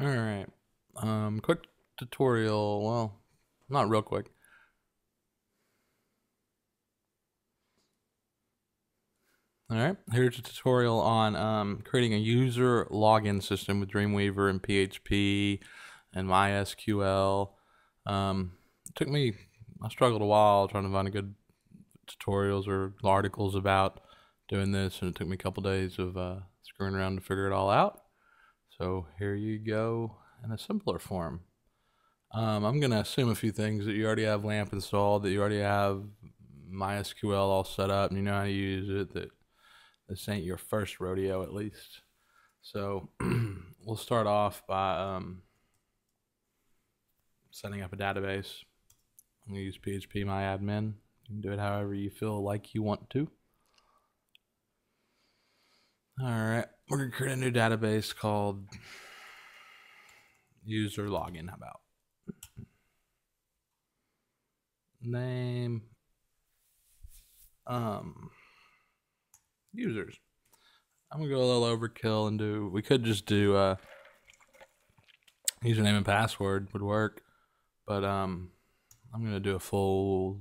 All right. Um, quick tutorial. Well, not real quick. All right, here's a tutorial on um, creating a user login system with Dreamweaver and PHP and MySQL. Um, it took me, I struggled a while trying to find a good tutorials or articles about doing this, and it took me a couple days of uh, screwing around to figure it all out. So here you go in a simpler form. Um, I'm going to assume a few things that you already have LAMP installed, that you already have MySQL all set up, and you know how to use it, that this ain't your first rodeo at least. So we'll start off by um, setting up a database. I'm going to use PHP MyAdmin. You can do it however you feel like you want to. All right, we're going to create a new database called user login. How about name? Um, users. I'm gonna go a little overkill and do. We could just do uh, username and password would work, but um, I'm gonna do a full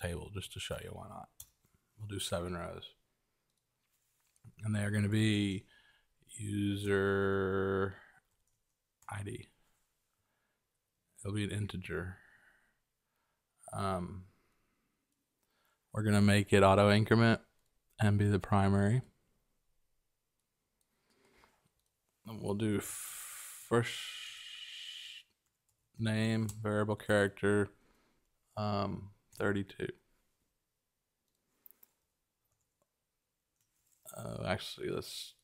table just to show you why not. We'll do seven rows, and they are gonna be user ID. It'll be an integer. Um, we're gonna make it auto increment and be the primary. And we'll do first name, variable character, um, 32. Uh, actually, let's,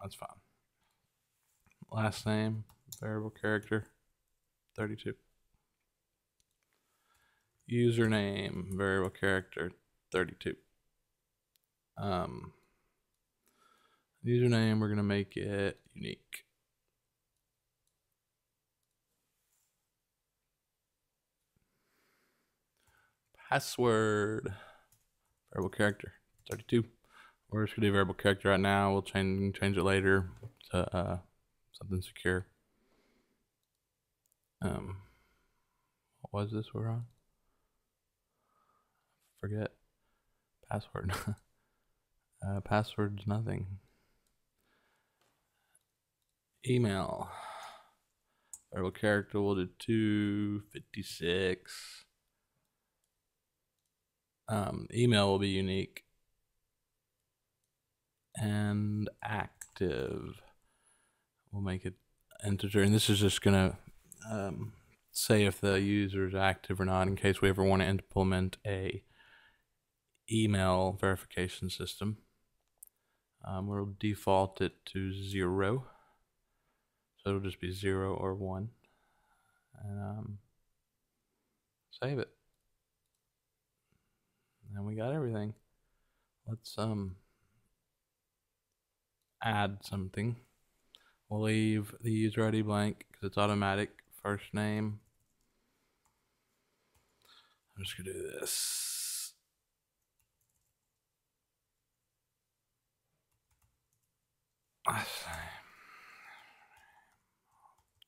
that's fine. Last name, variable character, 32. Username, variable character, 32. Um, username, we're going to make it unique. Password, variable character, 32. We're just to do variable character right now. We'll change, change it later to uh, something secure. Um, what was this we're on? Forget. Password. Uh, password's nothing. Email. Variable character We'll do 256. Um, email will be unique. And active. We'll make it integer. And this is just going to um, say if the user is active or not in case we ever want to implement a email verification system. Um, we'll default it to zero. So it'll just be zero or one. And um, save it. And we got everything. Let's um add something. We'll leave the user ID blank because it's automatic. First name. I'm just gonna do this.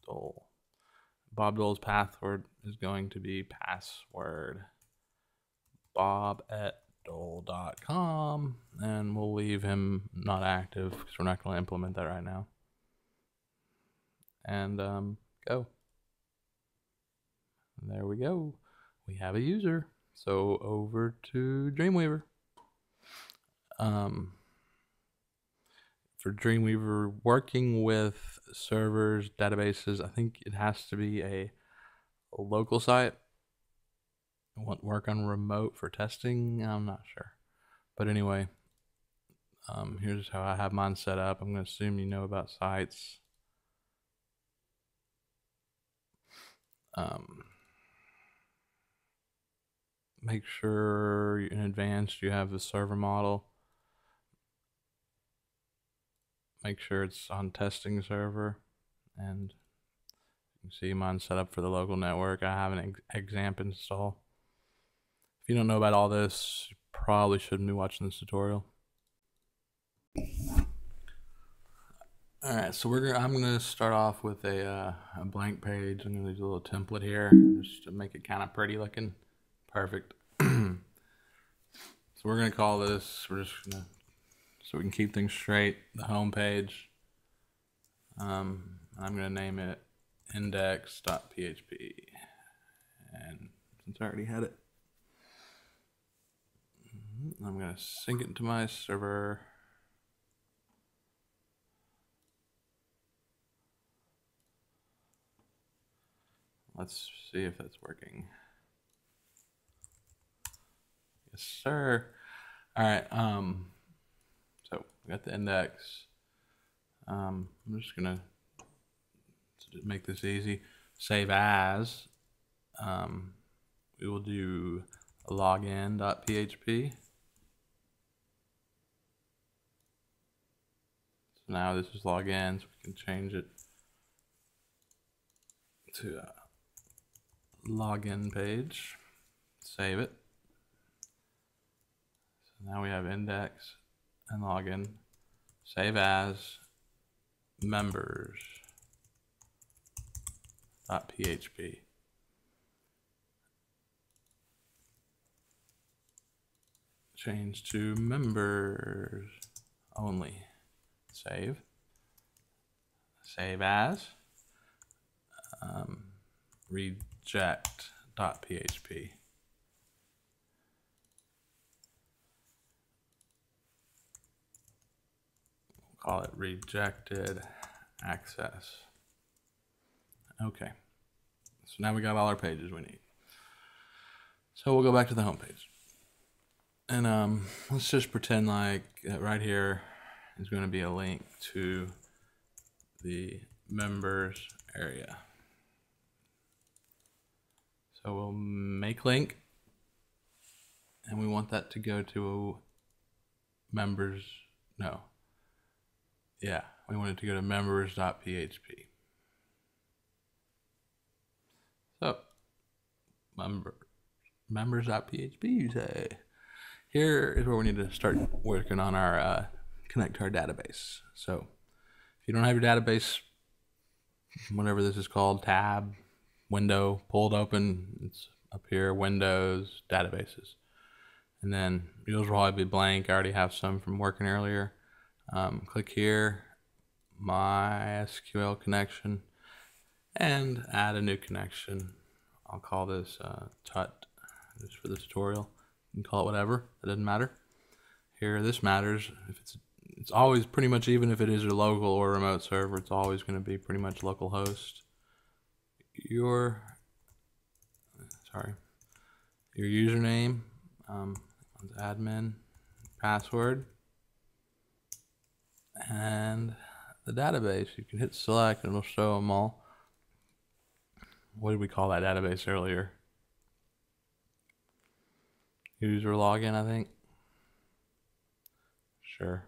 Dole. Bob Dole's password is going to be password. Bob at dole.com. And we'll leave him not active because we're not going to implement that right now. And um, go. And there we go. We have a user. So over to Dreamweaver. Um, for Dreamweaver working with servers, databases, I think it has to be a, a local site. Want work on remote for testing. I'm not sure. But anyway, um, here's how I have mine set up. I'm going to assume you know about sites. Um, make sure in advance you have the server model make sure it's on testing server and you can see mine set up for the local network. I have an ex XAMPP install. You don't know about all this, you probably shouldn't be watching this tutorial. All right, so we're I'm gonna start off with a, uh, a blank page. I'm gonna do a little template here just to make it kind of pretty looking. Perfect. so we're gonna call this. We're just gonna so we can keep things straight. The home page. Um, I'm gonna name it index.php, and since I already had it, I'm gonna sync it into my server. Let's see if that's working. Yes, sir. All right. Um, so we got the index. Um, I'm just gonna to make this easy. Save as. Um, we will do login.php. now this is login, so we can change it to a login page. Save it. So now we have index and login. Save as members php. Change to members only. Save. Save as. Um, reject.php. Call it rejected access. Okay. So now we got all our pages we need. So we'll go back to the home page. And um, let's just pretend like right here is going to be a link to the members area. So we'll make link and we want that to go to members. No. Yeah, we want it to go to members.php. So, member, members.php, you say. Here is where we need to start working on our uh, connect to our database. So, if you don't have your database, whatever this is called, tab, window, pulled open, it's up here, Windows, databases. And then yours will probably be blank. I already have some from working earlier. Um, click here, MySQL connection and add a new connection. I'll call this uh, tut just for the tutorial. You can call it whatever. It doesn't matter. Here, this matters. If it's it's always pretty much even if it is a local or remote server, it's always going to be pretty much localhost. Your sorry, your username, um, admin, password, and the database. You can hit select and it'll show them all. What did we call that database earlier? User login, I think. Sure.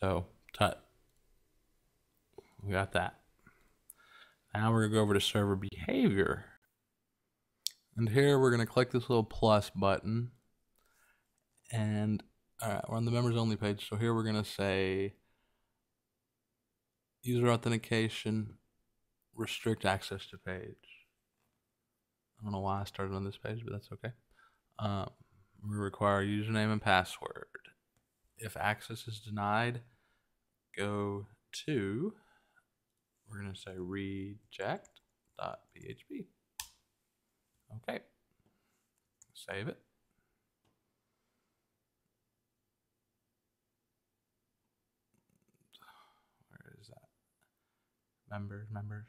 So, tut. We got that. Now we're going to go over to server behavior. And here we're going to click this little plus button. And all right, we're on the members only page. So here we're going to say user authentication, restrict access to page. I don't know why I started on this page, but that's okay. Um, we require username and password. If access is denied, go to, we're going to say reject.php. Okay. Save it. Where is that? Members, members.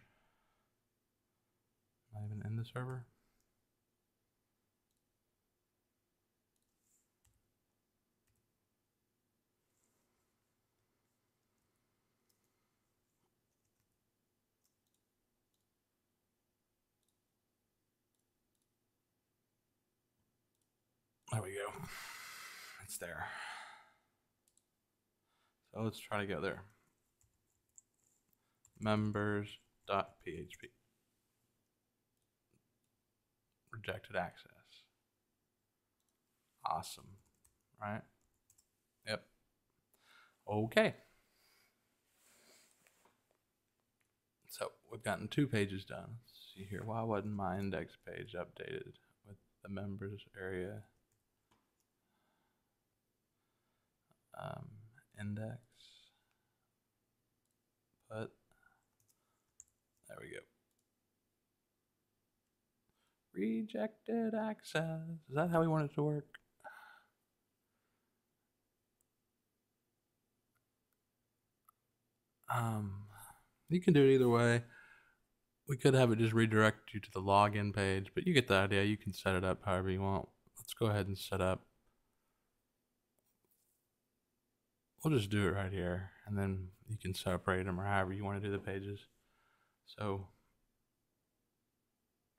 Not even in the server. Go. It's there. So let's try to go there members.php. Rejected access. Awesome. Right? Yep. Okay. So we've gotten two pages done. Let's see here. Why wasn't my index page updated with the members area? Um, index. Put. There we go. Rejected access. Is that how we want it to work? Um, you can do it either way. We could have it just redirect you to the login page, but you get the idea. You can set it up however you want. Let's go ahead and set up. We'll just do it right here, and then you can separate them or however you want to do the pages. So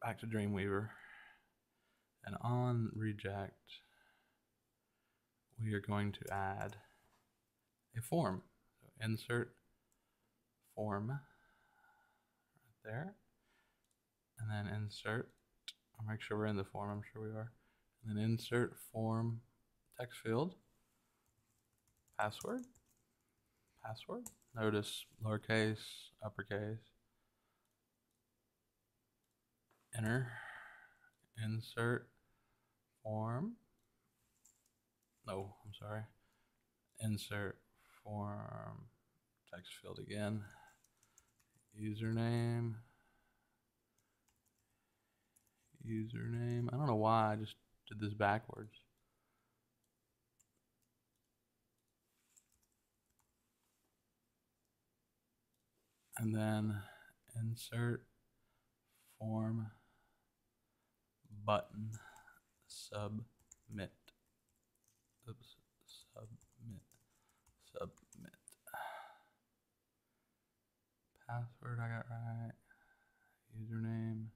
back to Dreamweaver, and on reject, we are going to add a form. So insert form right there. And then insert, I'll make sure we're in the form, I'm sure we are. And then insert form text field, password, password. Notice lowercase, uppercase, enter, insert form. No, I'm sorry. Insert form. Text field again. Username. Username. I don't know why I just did this backwards and then insert form button submit oops submit submit Password I got right. Username.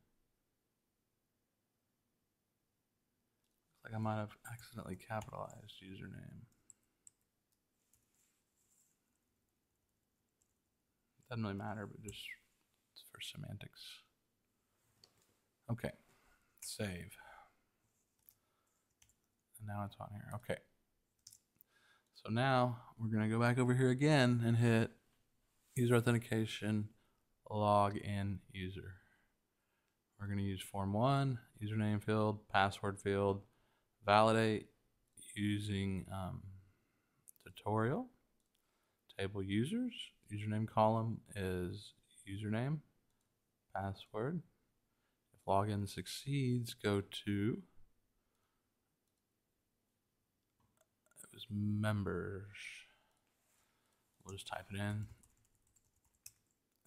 Looks like I might have accidentally capitalized username. Doesn't really matter, but just for semantics. Okay, save. And now it's on here. Okay. So now we're going to go back over here again and hit user authentication, log in user. We're going to use form one, username field, password field, validate using um, tutorial, table users, username column is username, password. If login succeeds, go to it was members. We'll just type it in.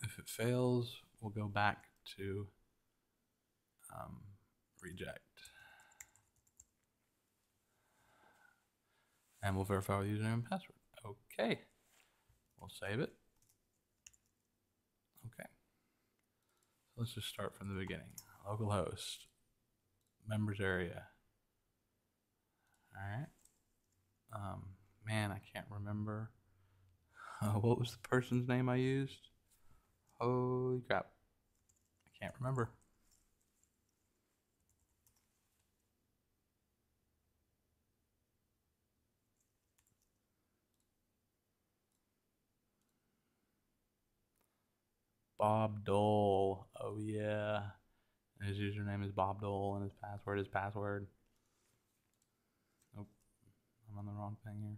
If it fails, we'll go back to um, reject. And we'll verify with username and password. Okay. We'll save it. Okay. So let's just start from the beginning. Localhost, members area. All right. Um, man, I can't remember. Uh, what was the person's name I used? Holy crap. I can't remember. Bob Dole. Oh, yeah. And his username is Bob Dole, and his password is password. Nope. I'm on the wrong thing here.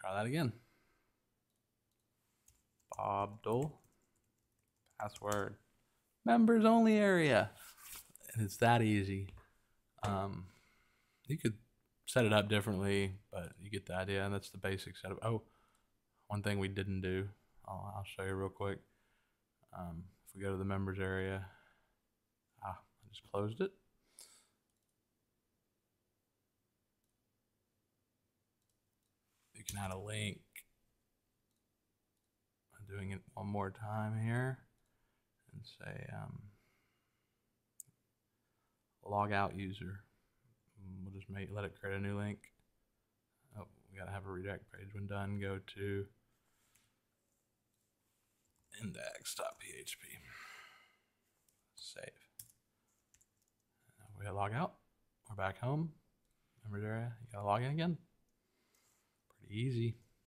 Try that again. Bob Dole. Password. Members only area. And it's that easy. Um, you could set it up differently, but you get the idea. And that's the basic setup. Oh, one thing we didn't do. I'll, I'll show you real quick. Um, if we go to the members area, ah, I just closed it. you can add a link. I'm doing it one more time here and say um, log out user. We'll just make let it create a new link. Oh, we gotta have a redirect page. When done, go to index.php. Save. We gotta log out. We're back home. Remember you gotta log in again. Pretty easy.